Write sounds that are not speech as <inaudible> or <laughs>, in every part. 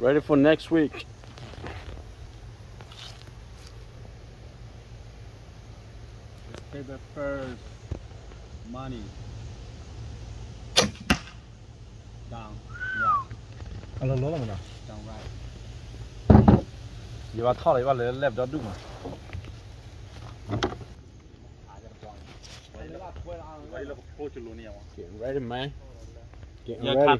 Ready for next week. Let's pay the first money. Down, right. 俺老老了没呢？Down right. 一把套了，一把来来不了动嘛。Get ready, man. Get ready.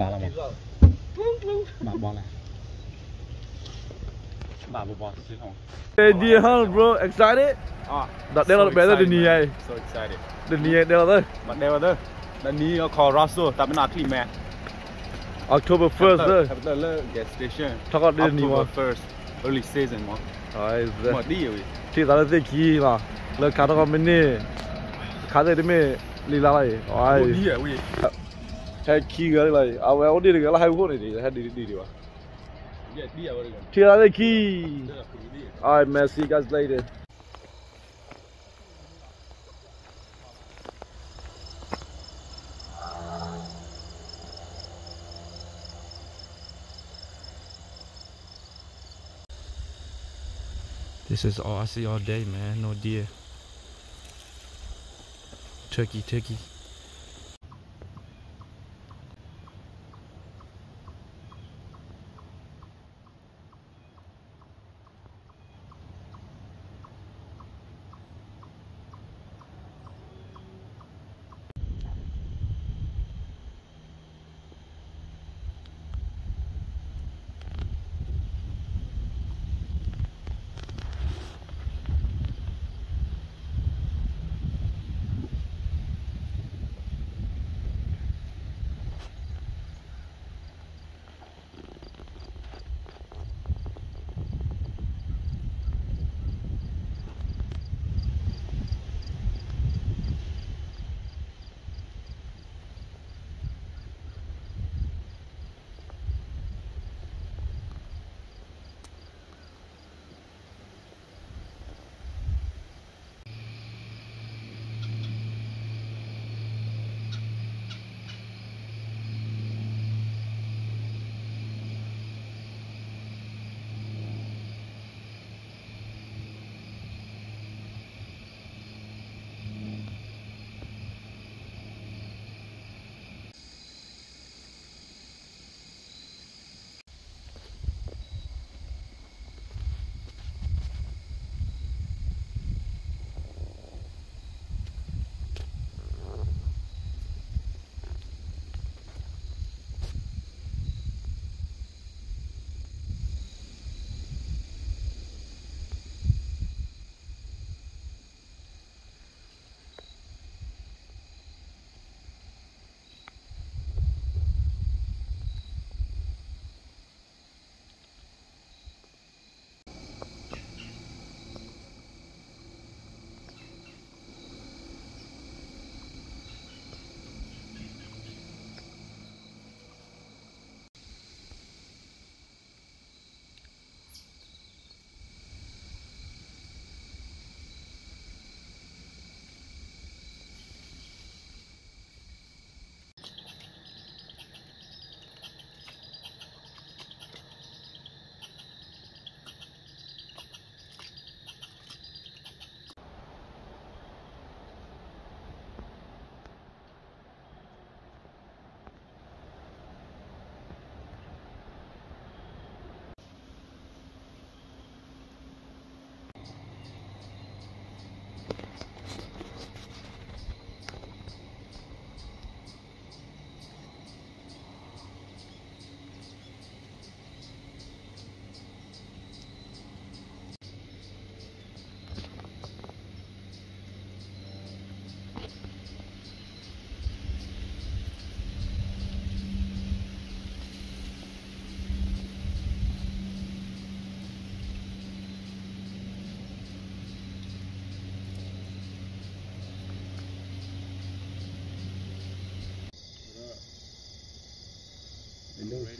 បាទបាទបាទបងណា Hey, bro, excited? Ah, that they better than. So excited. Than me, they there. But they there. Than me, I call Russell. That's not man. October first, there. Gas station. Talk about October first, early season, man. Alright, there. What deal? Thì ta đã thấy kì mà, lỡ cả đó còn bên này, Hekigala, awe odiri gala hai woni di, do diri diri wa. Yeah, All right, man. See you guys later. This is all I see all day, man. No deer. Turkey, turkey.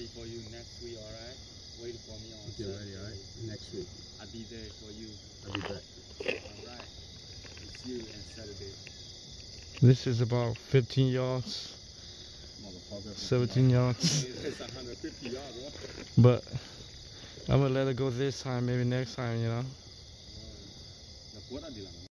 Ready for you next week alright wait for me on Okay, ready, alright. Next week. I'll be there for you I'll be back. alright see you on Saturday This is about 15 yards, 17 yards. <laughs> it's 150 yards bro But I'm gonna let it go this time, maybe next time, you know.